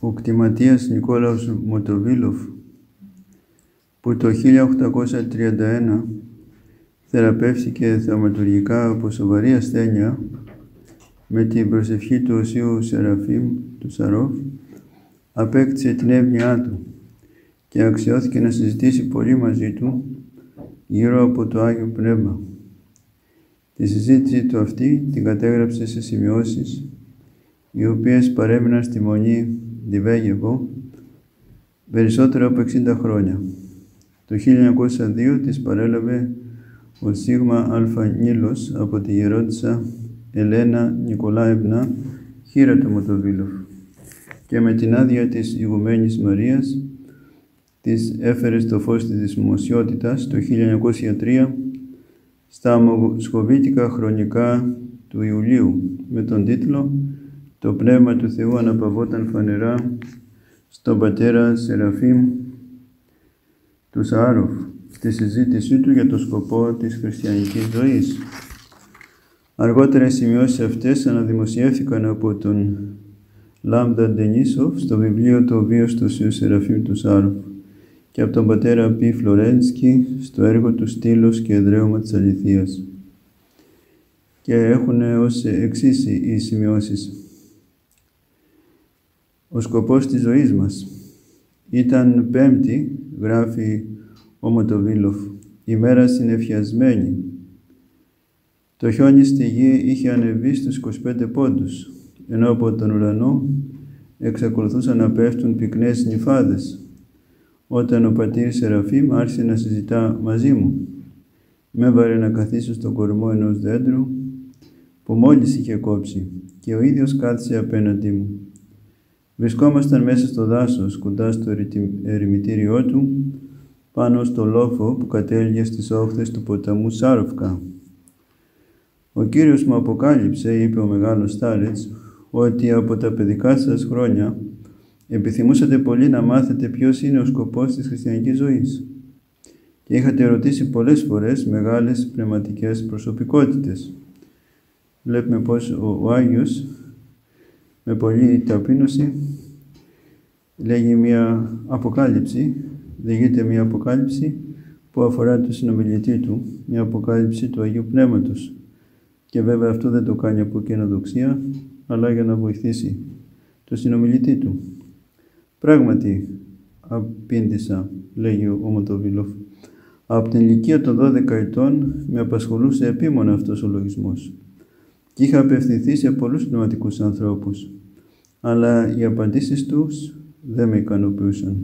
ο κτηματίας Νικόλαος Μοτοβίλοφ, που το 1831 θεραπεύτηκε θαυματουργικά από σοβαρή ασθένεια με την προσευχή του Οσίου Σεραφείμ του Σαρόφ, απέκτησε την εύνοιά του και αξιώθηκε να συζητήσει πολύ μαζί του γύρω από το Άγιο Πνεύμα. Τη συζήτηση του αυτή την κατέγραψε σε σημειώσεις, οι οποίες παρέμειναν στη Μονή Διβέγεβο περισσότερο από 60 χρόνια. Το 1902 της παρέλαβε ο Σίγμα Αλφα Νίλος από τη γερόντισσα Ελένα Νικολάευνα, χείρα του Μοτοβίλοφ και με την άδεια της ηγουμένης Μαρίας της έφερε στο φως της δημοσιότητας το 1903 στα μοσχοβήτικα χρονικά του Ιουλίου με τον τίτλο «Το Πνεύμα του Θεού αναπαυόταν φανερά στον πατέρα Σεραφείμ του Σάροφ στη συζήτησή του για το σκοπό της χριστιανικής ζωής. Αργότερα οι σημειώσεις αυτές αναδημοσιεύθηκαν από τον Λάμδα Ντενίσοφ στο βιβλίο «Το βίος του Θεού Σεραφείμ του Σάροφ» και από τον πατέρα Πι Φλωρένσκι στο έργο του «Στήλος και εδραίωμα της αληθείας». Και έχουν ως εξής οι σημειώσεις. Ο σκοπός της ζωής μας ήταν πέμπτη, γράφει ο Μοτοβίλοφ, ημέρα συνεφιασμένη. Το χιόνι στη γη είχε ανεβεί στους 25 πόντους, ενώ από τον ουρανό εξακολουθούσαν να πέφτουν πυκνές νυφάδες, όταν ο πατήρ Σεραφείμ άρχισε να συζητά μαζί μου. Με έβαλε να καθίσω στον κορμό ενός δέντρου που μόλις είχε κόψει και ο ίδιος κάθισε απέναντί μου. Βρισκόμασταν μέσα στο δάσος, κοντά στο ερημητήριό του, πάνω στο λόφο που κατέληγε στις όχθες του ποταμού Σάροφκα. Ο Κύριος μου αποκάλυψε, είπε ο μεγάλος Στάρετς, ότι από τα παιδικά σας χρόνια επιθυμούσατε πολύ να μάθετε ποιος είναι ο σκοπός της χριστιανικής ζωής και είχατε ρωτήσει πολλές φορές μεγάλες πνευματικές προσωπικότητες. Βλέπουμε πως ο, ο Άγιος με πολλή ταπείνωση λέγει μια αποκάλυψη, διηγείται μια αποκάλυψη που αφορά τον συνομιλητή του, μια αποκάλυψη του Αγίου Πνεύματος. Και βέβαια αυτό δεν το κάνει από καινοδοξία, αλλά για να βοηθήσει τον συνομιλητή του. Πράγματι, απήντησα, λέγει ο Μοτοβιλόφ. Από την ηλικία των 12 ετών με απασχολούσε επίμονα αυτός ο λογισμός και είχα απευθυνθεί σε πολλούς πνευματικούς ανθρώπους, αλλά οι απαντήσεις τους δεν με ικανοποιούσαν.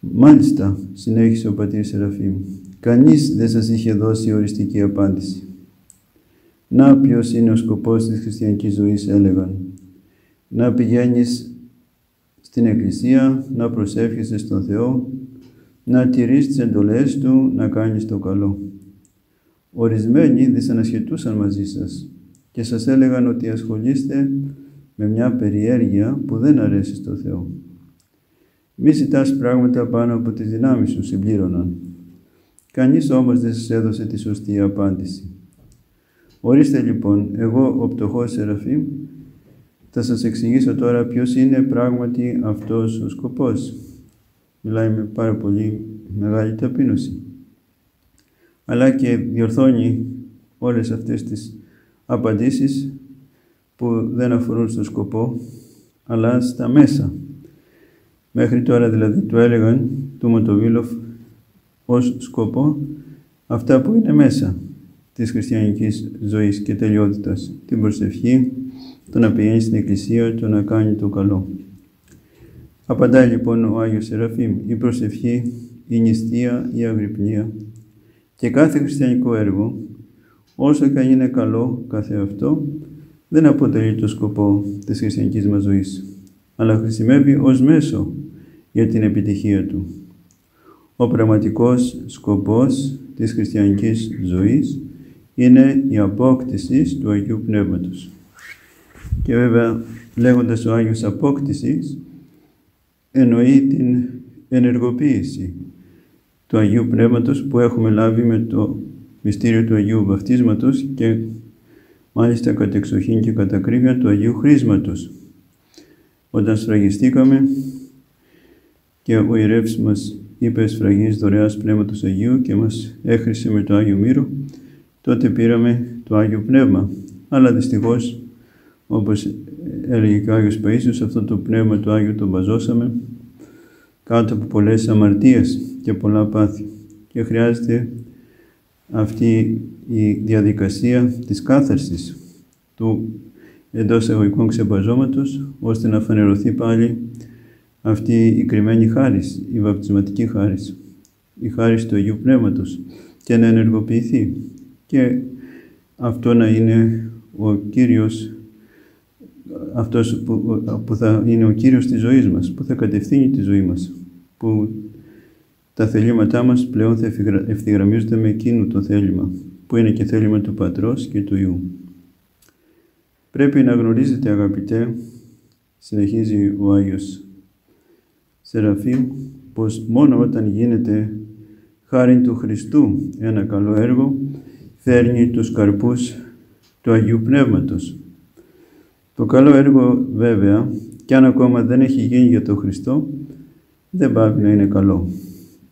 Μάλιστα, συνέχισε ο πατήρ Σεραφείμ, κανείς δεν σας είχε δώσει οριστική απάντηση. Να ποιος είναι ο σκοπός της χριστιανικής ζωής, έλεγαν. Να πηγαίνεις στην Εκκλησία, να προσεύχεσαι στον Θεό, να τηρείς τις εντολές Του, να κάνεις το καλό. Ορισμένοι δυσανασχετούσαν μαζί σας και σας έλεγαν ότι ασχολείστε με μια περιέργεια που δεν αρέσει στο Θεό. Μη ζητάς πράγματα πάνω από τις δυνάμεις σου, συμπλήρωναν. Κανείς όμως δεν σας έδωσε τη σωστή απάντηση. Ορίστε λοιπόν, εγώ ο πτωχός Σεραφείμ, θα σας εξηγήσω τώρα ποιος είναι πράγματι αυτός ο σκοπός. Μιλάει με πάρα πολύ μεγάλη ταπείνωση. Αλλά και διορθώνει όλες αυτές τις απαντήσεις που δεν αφορούν στο σκοπό, αλλά στα μέσα. Μέχρι τώρα δηλαδή του έλεγαν του Μοτοβίλοφ ως σκοπό αυτά που είναι μέσα της χριστιανικής ζωής και τελειότητας. Την προσευχή, το να πηγαίνει στην εκκλησία, το να κάνει το καλό. Απαντάει λοιπόν ο Άγιος Σεραφείμ, η προσευχή, η νηστεία, η αγρυπνία και κάθε χριστιανικό έργο, όσο και αν είναι καλό κάθε αυτό, δεν αποτελεί το σκοπό της χριστιανικής μας ζωής, αλλά χρησιμεύει ως μέσο για την επιτυχία του. Ο πραγματικός σκοπός της χριστιανικής ζωής είναι η απόκτηση του Αγίου Πνεύματος. Και βέβαια, λέγοντας ο Άγιος απόκτησης, εννοεί την ενεργοποίηση του Αγίου Πνεύματος που έχουμε λάβει με το μυστήριο του Αγίου Βαφτίσματος και μάλιστα κατ' εξοχήν και κατ' ακρίβεια του Αγίου Χρήσματος. Όταν σφραγιστήκαμε και ο ιερεύς μας είπε σφραγής δωρεάς Πνεύματος Αγίου και μας έχρισε με το Άγιο Μύρο, τότε πήραμε το Άγιο Πνεύμα. Αλλά δυστυχώς, όπως έλεγε και ο Άγιος Παΐσιος, αυτό το Πνεύμα του Άγιου το βαζώσαμε κάτω από πολλές αμαρτίες και πολλά πάθη. Και χρειάζεται αυτή η διαδικασία της κάθαρσης του εντός εγωικών ξεπαζώματος, ώστε να φανερωθεί πάλι αυτή η κρυμμένη χάρις, η βαπτισματική χάρις, η χάρις του Αγίου Πνεύματος και να ενεργοποιηθεί. Και αυτό να είναι ο Κύριος, αυτός που, που θα είναι ο Κύριος της ζωής μας, που θα κατευθύνει τη ζωή μας, που τα θελήματά μας πλέον θα ευθυγραμμίζονται με εκείνο το θέλημα, που είναι και θέλημα του Πατρός και του Ιού. Πρέπει να γνωρίζετε αγαπητέ, συνεχίζει ο Άγιος Σεραφείμ, πως μόνο όταν γίνεται χάρη του Χριστού ένα καλό έργο, φέρνει τους καρπούς του Αγίου Πνεύματος. Το καλό έργο βέβαια, κι αν ακόμα δεν έχει γίνει για τον Χριστό, δεν πάβει να είναι καλό.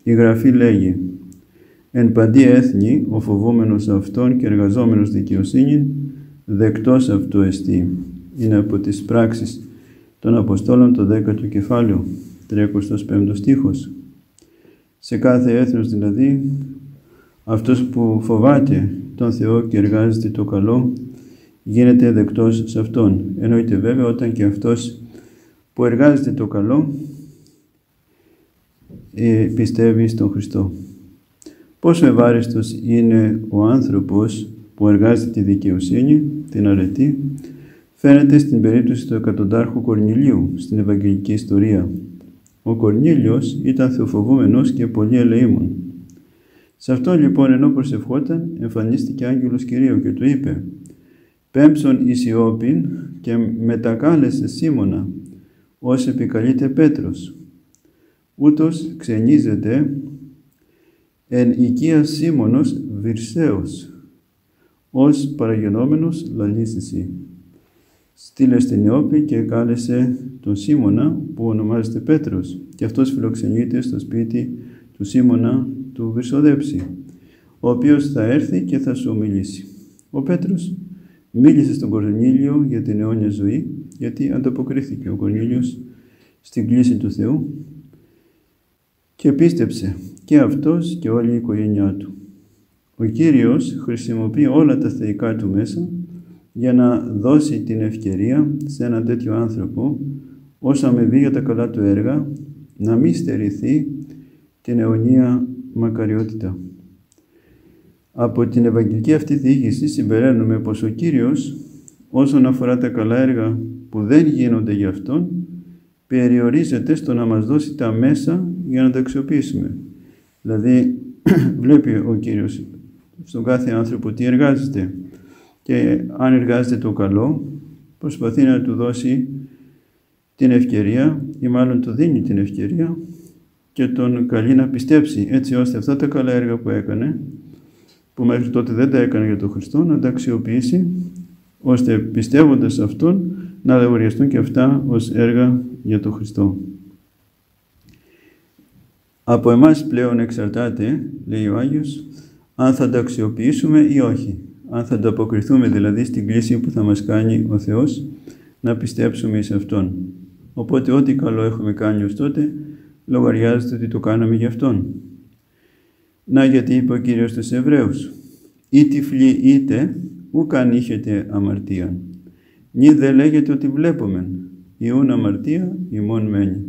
Η Γραφή λέγει «Εν παντή έθνη, ο φοβούμενος αυτόν και εργαζόμενος δικαιοσύνη, δεκτός αυτού εστί». Είναι από τις πράξεις των Αποστόλων το 10ο κεφάλαιο, 35ο στίχος. Σε κάθε έθνος δηλαδή, αυτός που φοβάται τον Θεό και εργάζεται το καλό, γίνεται δεκτός σε Αυτόν. Εννοείται βέβαια όταν και αυτός που εργάζεται το καλό ε, πιστεύει στον Χριστό. Πόσο ευάρεστος είναι ο άνθρωπος που εργάζεται τη δικαιοσύνη, την αρετή, φαίνεται στην περίπτωση του εκατοντάρχου Κορνηλίου στην Ευαγγελική Ιστορία. Ο Κορνήλιος ήταν θεοφοβούμενος και πολύ ελεήμων. Σε αυτό λοιπόν ενώ προσευχόταν εμφανίστηκε άγγελος Κυρίου και του είπε «Πέμψον Ισιόπιν και μετακάλεσε Σίμωνα, ως επικαλείται Πέτρος» ούτως ξενίζεται εν οικία Σίμωνος Βυρσαίος, ως παραγενόμενος λαλήσιση. Στείλε στην Ιώπη και κάλεσε τον Σίμωνα που ονομάζεται Πέτρος και αυτός φιλοξενείται στο σπίτι του Σίμωνα του Βυρσοδέψη, ο οποίος θα έρθει και θα σου μιλήσει. Ο Πέτρος μίλησε στον Κορνήλιο για την αιώνια ζωή, γιατί ανταποκρίθηκε ο Κορνήλιος στην κλίση του Θεού και πίστεψε και αυτός και όλη η οικογένειά του. Ο Κύριος χρησιμοποιεί όλα τα θεϊκά του μέσα για να δώσει την ευκαιρία σε έναν τέτοιο άνθρωπο όσο αμοιβή για τα καλά του έργα να μην στερηθεί την αιωνία μακαριότητα. Από την Ευαγγελική αυτή διήγηση συμπεραίνουμε πως ο Κύριος όσον αφορά τα καλά έργα που δεν γίνονται για Αυτόν περιορίζεται στο να μας δώσει τα μέσα για να τα αξιοποιήσουμε. Δηλαδή, βλέπει ο Κύριος στον κάθε άνθρωπο τι εργάζεται και αν εργάζεται το καλό, προσπαθεί να του δώσει την ευκαιρία ή μάλλον του δίνει την ευκαιρία και τον καλεί να πιστέψει έτσι ώστε αυτά τα καλά έργα που έκανε που μέχρι τότε δεν τα έκανε για τον Χριστό να τα αξιοποιήσει ώστε πιστεύοντας αυτόν να λεωριαστούν και αυτά ως έργα για τον Χριστό. Από εμάς πλέον εξαρτάται, λέει ο Άγιος, αν θα τα αξιοποιήσουμε ή όχι. Αν θα ανταποκριθούμε δηλαδή στην κλίση που θα μας κάνει ο Θεός να πιστέψουμε σε Αυτόν. Οπότε ό,τι καλό έχουμε κάνει ως τότε, λογαριάζεται ότι το κάναμε για Αυτόν. Να γιατί είπε ο Κύριος στους Εβραίους, «Ή τυφλή είτε, ουκαν είχετε αμαρτία. Νη δε λέγεται ότι βλέπομεν, ιούν αμαρτία, ημών μένει.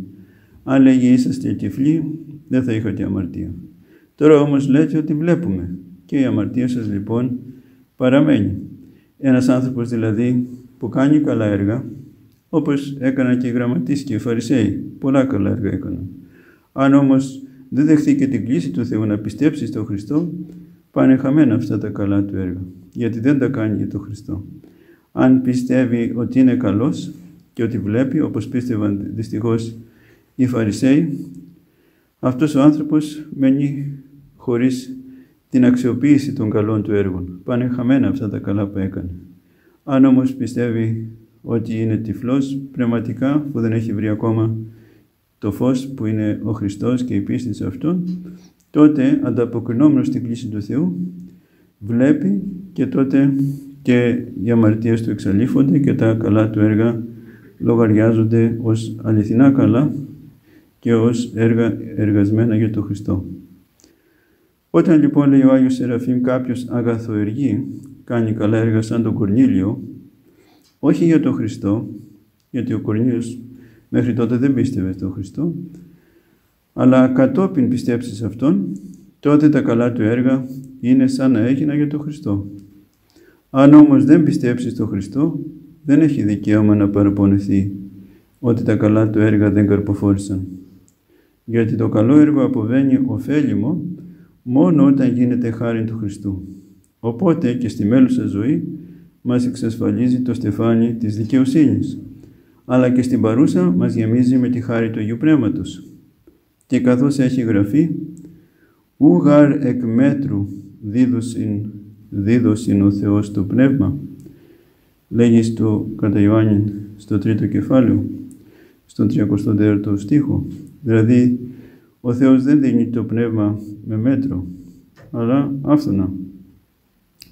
Αν λέγει είσαστε τυφλοί, δεν θα είχατε αμαρτία. Τώρα όμως λέτε ότι βλέπουμε και η αμαρτία σας λοιπόν παραμένει. Ένας άνθρωπος δηλαδή που κάνει καλά έργα, όπως έκαναν και οι γραμματείς και οι Φαρισαίοι, πολλά καλά έργα έκαναν. Αν όμως δεν δεχθεί και την κλίση του Θεού να πιστέψει στον Χριστό, πάνε χαμένα αυτά τα καλά του έργα, γιατί δεν τα κάνει για τον Χριστό. Αν πιστεύει ότι είναι καλός και ότι βλέπει, όπως πίστευαν δυστυχώς οι Φαρισαίοι, αυτός ο άνθρωπος μένει χωρίς την αξιοποίηση των καλών του έργων. Πάνε χαμένα αυτά τα καλά που έκανε. Αν όμως πιστεύει ότι είναι τυφλός πνευματικά, που δεν έχει βρει ακόμα το φως που είναι ο Χριστός και η πίστη σε Αυτόν, τότε ανταποκρινόμενος στην κλίση του Θεού, βλέπει και τότε και οι αμαρτίες του εξαλείφονται και τα καλά του έργα λογαριάζονται ως αληθινά καλά και ως έργα εργασμένα για τον Χριστό. Όταν λοιπόν λέει ο Άγιος Σεραφείμ κάποιος αγαθοεργεί, κάνει καλά έργα σαν τον Κορνήλιο, όχι για τον Χριστό, γιατί ο Κορνήλιος μέχρι τότε δεν πίστευε στον Χριστό, αλλά κατόπιν πιστέψεις σε Αυτόν, τότε τα καλά του έργα είναι σαν να έγινα για τον Χριστό. Αν όμως δεν πιστέψεις στον Χριστό, δεν έχει δικαίωμα να παραπονεθεί ότι τα καλά του έργα δεν καρποφόρησαν. Γιατί το καλό έργο αποβαίνει ωφέλιμο μόνο όταν γίνεται χάρη του Χριστού. Οπότε και στη μέλουσα ζωή μας εξασφαλίζει το στεφάνι της δικαιοσύνης, αλλά και στην παρούσα μας γεμίζει με τη χάρη του Αγίου Πνεύματος. Και καθώς έχει γραφεί «Ούγαρ εκ μέτρου δίδωσιν, δίδωσιν ο Θεός το Πνεύμα», λέγει στο κατά Ιωάννη στο τρίτο κεφάλαιο, στον 34ο στίχο. Δηλαδή, ο Θεός δεν δίνει το πνεύμα με μέτρο, αλλά άφθονα.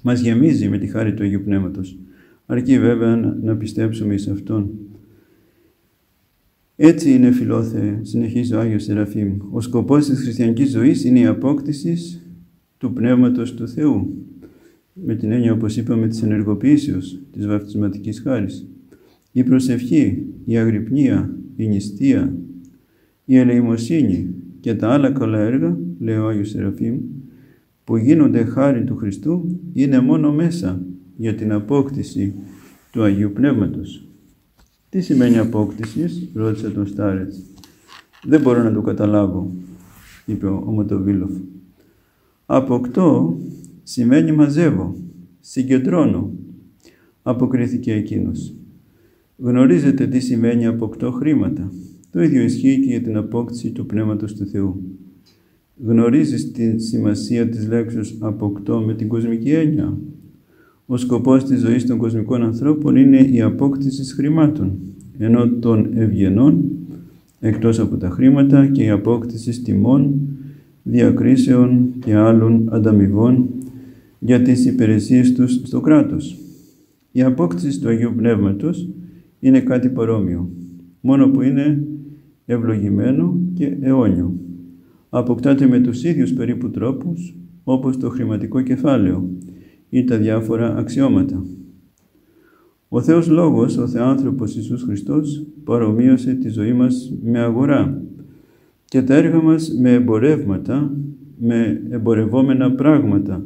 Μας γεμίζει με τη χάρη του Αγίου Πνεύματος. Αρκεί βέβαια να πιστέψουμε σε Αυτόν. Έτσι είναι φιλόθε, συνεχίζει ο Άγιος Σεραφείμ. Ο σκοπός της χριστιανικής ζωής είναι η απόκτηση του Πνεύματος του Θεού. Με την έννοια, όπως είπαμε, της ενεργοποίησεως της βαπτισματικής χάρης. Η προσευχή, η αγρυπνία, η νηστεία, η ελεημοσύνη και τα άλλα καλά έργα, λέει ο Άγιος Σεραφείμ, που γίνονται χάρη του Χριστού, είναι μόνο μέσα για την απόκτηση του Αγίου Πνεύματος. Τι σημαίνει απόκτησης, ρώτησε τον Στάρετς. Δεν μπορώ να το καταλάβω, είπε ο Μοτοβίλοφ. Αποκτώ σημαίνει μαζεύω, συγκεντρώνω, αποκρίθηκε εκείνος. Γνωρίζετε τι σημαίνει αποκτώ χρήματα. Το ίδιο ισχύει και για την απόκτηση του Πνεύματος του Θεού. Γνωρίζεις τη σημασία της λέξης αποκτώ με την κοσμική έννοια; Ο σκοπός της ζωής των κοσμικών ανθρώπων είναι η απόκτηση χρημάτων, ενώ των ευγενών, εκτός από τα χρήματα και η απόκτηση τιμών, διακρίσεων και άλλων ανταμοιβών για τις υπηρεσίες τους στο κράτος. Η απόκτηση του Αγίου Πνεύματος είναι κάτι παρόμοιο, μόνο που είναι ευλογημένο και αιώνιο. Αποκτάται με τους ίδιους περίπου τρόπους, όπως το χρηματικό κεφάλαιο ή τα διάφορα αξιώματα. Ο Θεός Λόγος, ο Θεάνθρωπος Ιησούς Χριστός, παρομοίωσε τη ζωή μας με αγορά και τα έργα μας με εμπορεύματα, με εμπορευόμενα πράγματα.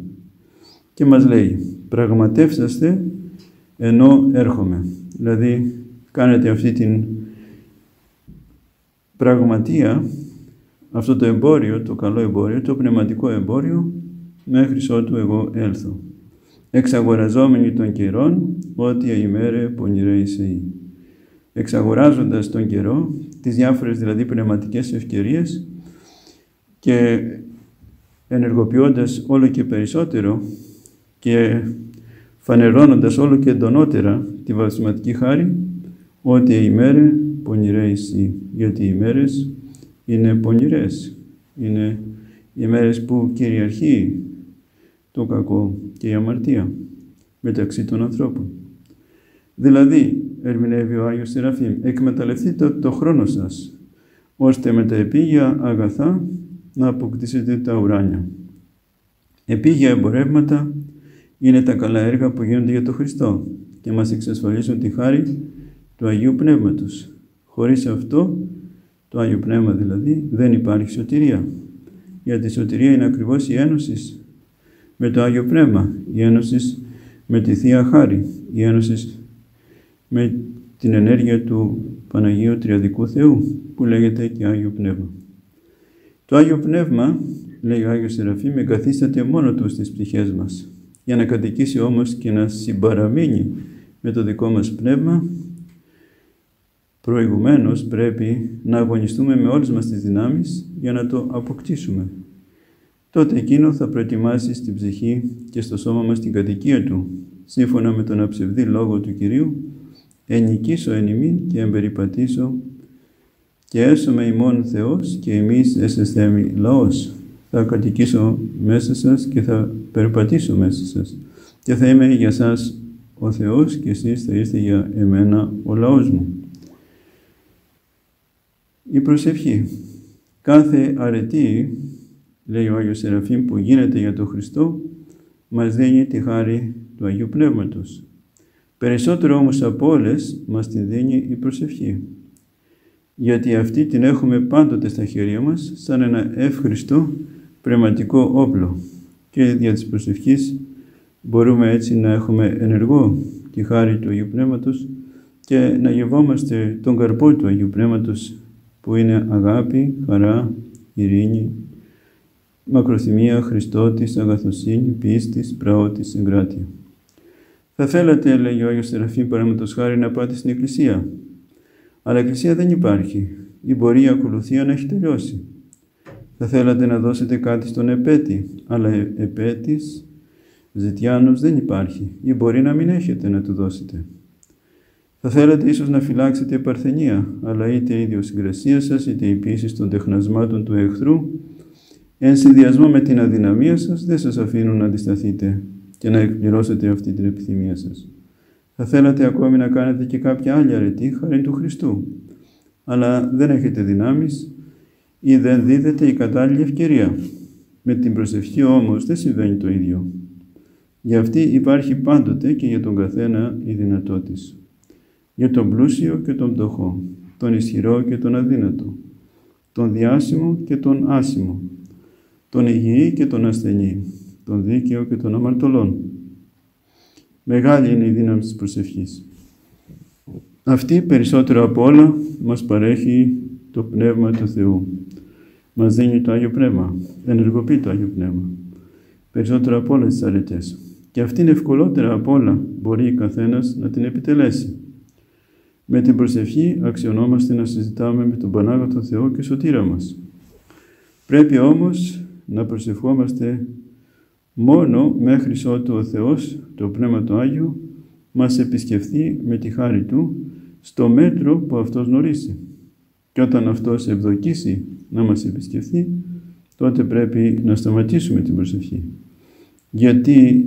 Και μας λέει, πραγματεύσαστε ενώ έρχομαι. Δηλαδή, κάνετε αυτή την πραγματεία, αυτό το εμπόριο, το καλό εμπόριο, το πνευματικό εμπόριο, μέχρι ότου εγώ έλθω. Εξαγοραζόμενοι των καιρών, ό,τι ημέρε πονηρέ εισαι. Εξαγοράζοντας τον καιρό, τις διάφορες δηλαδή πνευματικές ευκαιρίες και ενεργοποιώντας όλο και περισσότερο και φανερώνοντας όλο και εντονότερα τη βαθισματική χάρη, ότι οι ημέρε πονηρέ γιατί οι ημέρες είναι πονηρές. Είναι οι ημέρες που κυριαρχεί το κακό και η αμαρτία μεταξύ των ανθρώπων. Δηλαδή, ερμηνεύει ο Άγιος Σεραφείμ, εκμεταλλευτείτε το χρόνο σας, ώστε με τα επίγεια αγαθά να αποκτήσετε τα ουράνια. Επίγεια εμπορεύματα είναι τα καλά έργα που γίνονται για τον Χριστό και μας εξασφαλίζουν τη χάρη του Αγίου Πνεύματος. Χωρίς αυτό, το Άγιο Πνεύμα δηλαδή, δεν υπάρχει σωτηρία. Γιατί η σωτηρία είναι ακριβώς η ένωση με το Άγιο Πνεύμα, η ένωση με τη Θεία Χάρη, η ένωση με την ενέργεια του Παναγίου Τριαδικού Θεού, που λέγεται και Άγιο Πνεύμα. Το Άγιο Πνεύμα, λέει ο Άγιος Σεραφείμ, εγκαθίσταται μόνο του στις ψυχές μας. Για να κατοικήσει όμως και να συμπαραμείνει με το δικό μας πνεύμα, Προηγουμένως πρέπει να αγωνιστούμε με όλες μας τις δυνάμεις για να το αποκτήσουμε. Τότε εκείνο θα προετοιμάσει στην ψυχή και στο σώμα μας την κατοικία Του, σύμφωνα με τον αψευδή λόγο του Κυρίου, ενικήσω εν ημίν και εμπεριπατήσω και έσωμε ημών Θεός και εμείς έσεσθέμι λαός. Θα κατοικήσω μέσα σας και θα περπατήσω μέσα σας και θα είμαι για σας ο Θεός και εσείς θα είστε για εμένα ο λαός μου. Η προσευχή. Κάθε αρετή, λέει ο Άγιος Σεραφείμ, που γίνεται για τον Χριστό, μας δίνει τη χάρη του Αγίου Πνεύματος. Περισσότερο όμως από όλες μας την δίνει η προσευχή. Γιατί αυτή την έχουμε πάντοτε στα χέρια μας σαν ένα εύχριστο πνευματικό όπλο. Και δια της προσευχής μπορούμε έτσι να έχουμε ενεργό τη χάρη του Αγίου Πνεύματος και να γευόμαστε τον καρπό του Αγίου Πνεύματος που είναι αγάπη, χαρά, ειρήνη, μακροθυμία, Χριστότης, αγαθοσύνη, πίστης, πραότης, εγκράτεια. Θα θέλατε, λέει ο Άγιος Σεραφείμ, παραδείγματος χάρη, να πάτε στην Εκκλησία. Αλλά η Εκκλησία δεν υπάρχει. Η μπορεί η ακολουθία να έχει τελειώσει. Θα θέλατε να δώσετε κάτι στον επέτη, αλλά επέτης, ζητιάνος δεν υπάρχει ή μπορεί να μην έχετε να του δώσετε. Θα θέλατε ίσως να φυλάξετε παρθενία, αλλά είτε η ιδιοσυγκρασία σας, είτε η πίεση των τεχνασμάτων του εχθρού, εν συνδυασμό με την αδυναμία σας, δεν σας αφήνουν να αντισταθείτε και να εκπληρώσετε αυτή την επιθυμία σας. Θα θέλατε ακόμη να κάνετε και κάποια άλλη αρετή, χαρή του Χριστού, αλλά δεν έχετε δυνάμεις ή δεν δίδετε η κατάλληλη ευκαιρία. Με την προσευχή όμως δεν συμβαίνει το ίδιο. Για αυτή υπάρχει πάντοτε και για τον καθένα η δυνατότητα για τον πλούσιο και τον πτωχό, τον ισχυρό και τον αδύνατο, τον διάσημο και τον άσημο, τον υγιή και τον ασθενή, τον δίκαιο και τον αμαρτωλόν. Μεγάλη είναι η δύναμη της προσευχής. Αυτή περισσότερο από όλα μας παρέχει το Πνεύμα του Θεού. Μας δίνει το Άγιο Πνεύμα, ενεργοποιεί το Άγιο Πνεύμα. Περισσότερο από όλες τις αρετές. Και αυτήν ευκολότερα από όλα μπορεί καθένας να την επιτελέσει. Με την προσευχή αξιωνόμαστε να συζητάμε με τον Πανάγατο Θεό και Σωτήρα μας. Πρέπει όμως να προσευχόμαστε μόνο μέχρι ότου ο Θεός, το Πνεύμα του Άγιο, μας επισκεφθεί με τη χάρη Του στο μέτρο που Αυτός γνωρίσει. Και όταν Αυτός ευδοκίσει να μας επισκεφθεί, τότε πρέπει να σταματήσουμε την προσευχή. Γιατί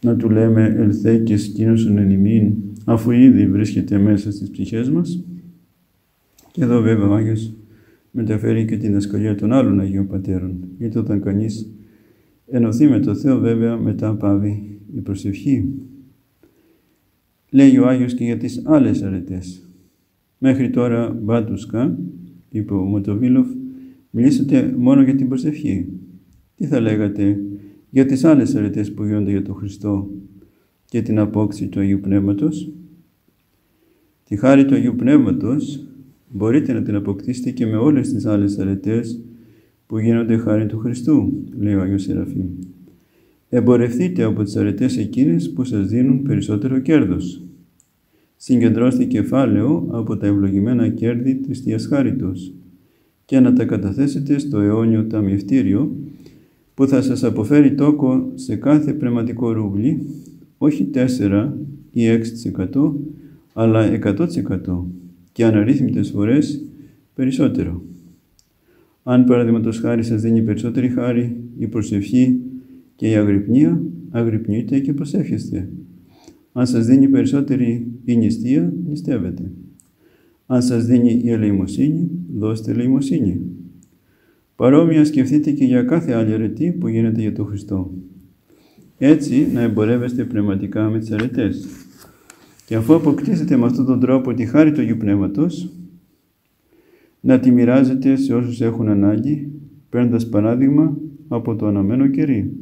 να του λέμε «Ελθέ και σκήνωσον εν ημίν», αφού ήδη βρίσκεται μέσα στις ψυχές μας. Και εδώ βέβαια ο Άγιος μεταφέρει και την δασκαλία των άλλων Αγίων Πατέρων, γιατί όταν κανείς ενωθεί με το Θεό βέβαια μετά πάβει η προσευχή. Λέει ο Άγιος και για τις άλλες αρετές. Μέχρι τώρα μπάτουσκα, είπε ο Μοτοβίλοφ, μιλήσατε μόνο για την προσευχή. Τι θα λέγατε για τις άλλες αρετές που γίνονται για τον Χριστό και την απόκτηση του Αγίου Πνεύματος; Τη χάρη του Αγίου Πνεύματος μπορείτε να την αποκτήσετε και με όλες τις άλλες αρετές που γίνονται χάρη του Χριστού, λέει ο Άγιος Σεραφείμ. Εμπορευτείτε από τις αρετές εκείνες που σας δίνουν περισσότερο κέρδος. Συγκεντρώστε κεφάλαιο από τα ευλογημένα κέρδη της Θείας Χάριτος και να τα καταθέσετε στο αιώνιο ταμιευτήριο που θα σας αποφέρει τόκο σε κάθε πνευματικό ρούβλι, όχι 4 ή 6%, αλλά 100% και αναρρύθμιτες φορές περισσότερο. Αν παραδείγματος χάρη σας δίνει περισσότερη χάρη η προσευχή και η αγρυπνία, αγρυπνείτε και προσεύχεστε. Αν σας δίνει περισσότερη η νηστεία, νηστεύετε. Αν σας δίνει η ελεημοσύνη, δώστε ελεημοσύνη. Παρόμοια σκεφτείτε και για κάθε άλλη αρετή που γίνεται για τον Χριστό. Έτσι να εμπορεύεστε πνευματικά με τις αρετές. Και αφού αποκτήσετε με αυτόν τον τρόπο τη χάρη του Αγίου Πνεύματος, να τη μοιράζετε σε όσους έχουν ανάγκη, παίρνοντας παράδειγμα από το αναμένο κερί.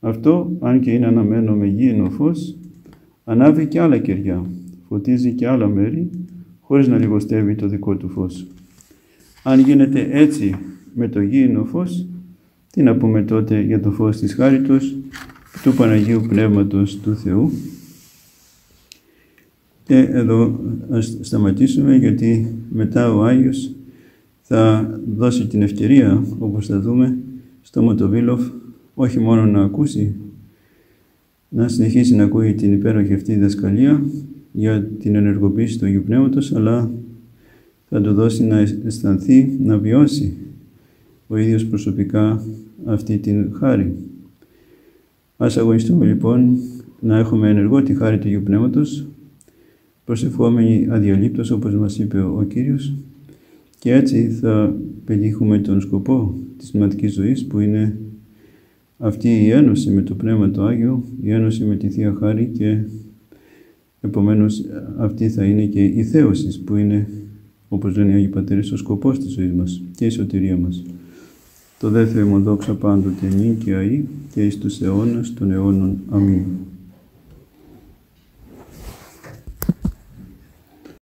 Αυτό, αν και είναι αναμένο με γήινο φως, ανάβει και άλλα κεριά, φωτίζει και άλλα μέρη, χωρίς να λιγοστεύει το δικό του φως. Αν γίνεται έτσι με το γήινο φως, τι να πούμε τότε για το φως της χάριτος του Παναγίου Πνεύματος του Θεού. Και εδώ ας σταματήσουμε γιατί μετά ο Άγιος θα δώσει την ευκαιρία, όπως θα δούμε, στο Μοτοβίλοφ όχι μόνο να ακούσει να συνεχίσει να ακούει την υπέροχη αυτή διδασκαλία για την ενεργοποίηση του Αγίου Πνεύματος, αλλά θα του δώσει να αισθανθεί, να βιώσει ο ίδιος προσωπικά αυτή την χάρη. Ας αγωνιστούμε λοιπόν να έχουμε ενεργό τη χάρη του Αγίου Πνεύματος, προσευχόμενοι αδιαλείπτως όπως μας είπε ο Κύριος και έτσι θα πετύχουμε τον σκοπό της πνευματικής ζωής που είναι αυτή η ένωση με το Πνεύμα το Άγιο, η ένωση με τη Θεία Χάρη και επομένως αυτή θα είναι και η θέωσης που είναι όπως λένε οι Άγιοι Πατέρες ο σκοπός της ζωής μας και η σωτηρία μας. Το δεύτερο δόξα πάντοτε νύν και αεί και εις τους αιώνας των αιώνων. Αμήν.